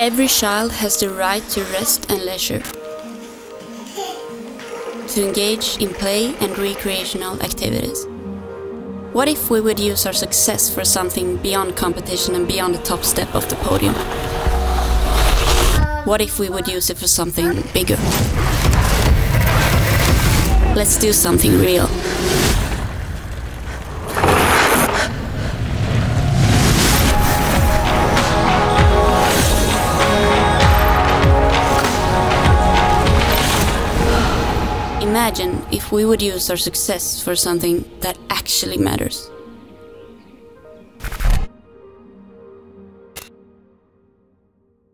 Every child has the right to rest and leisure, to engage in play and recreational activities. What if we would use our success for something beyond competition and beyond the top step of the podium? What if we would use it for something bigger? Let's do something real. Imagine if we would use our success for something that actually matters.